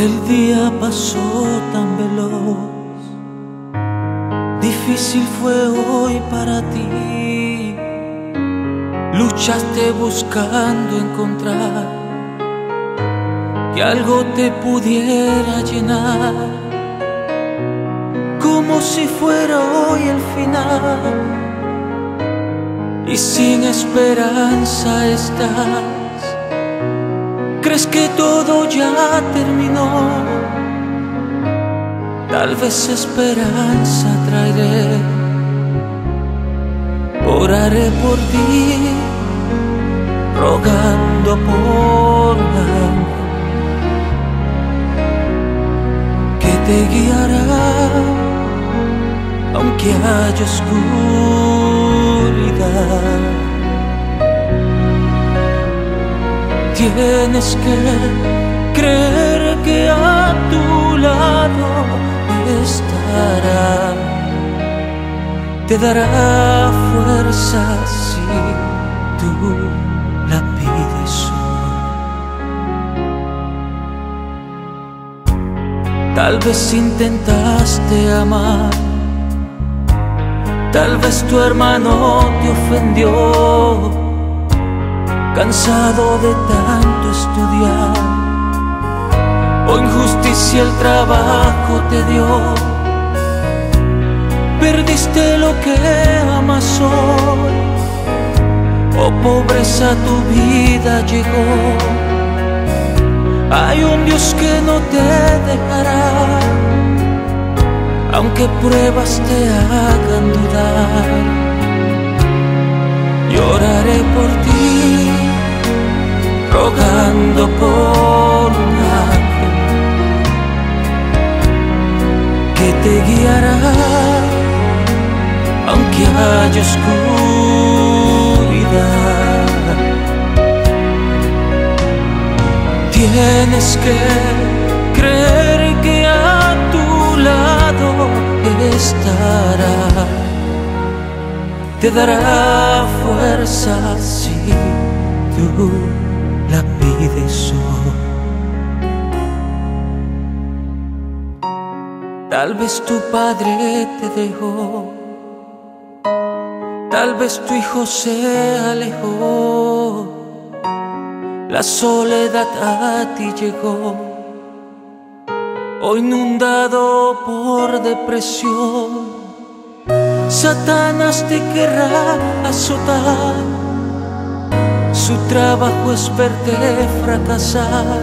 El día pasó tan veloz, difícil fue hoy para ti. Luchaste buscando encontrar que algo te pudiera llenar, como si fuera hoy el final. Y sin esperanza estás ¿Crees que todo ya terminó? Tal vez esperanza traeré. Oraré por ti, rogando por ángel que te guiará, aunque haya oscuridad. Tienes que creer que a tu lado estará. Te dará fuerza si tú la pides Tal vez intentaste amar, tal vez tu hermano te ofendió cansado de tanto estudiar, o injusticia el trabajo te dio, perdiste lo que amas hoy, o pobreza tu vida llegó. Hay un Dios que no te dejará, aunque pruebas te hagan dudar. Lloraré te guiará, aunque haya oscuridad. Tienes que creer que a tu lado estará, te dará fuerza si tú la pides hoy. Tal vez tu padre te dejó, tal vez tu hijo se alejó, la soledad a ti llegó, o inundado por depresión, Satanás te querrá azotar. Su trabajo es verte fracasar,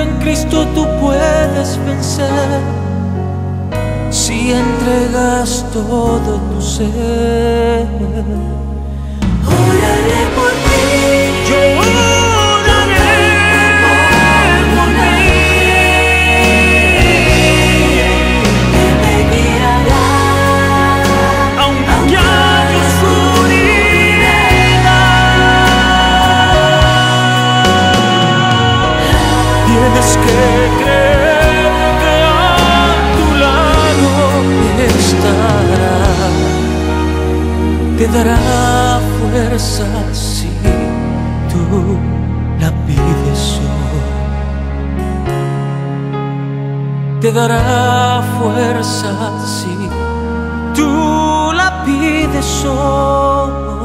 en Cristo tú puedes vencer si entregas todo tu ser. Oraré por ti. Yo la pides hoy. Te dará fuerza si tú la pides hoy.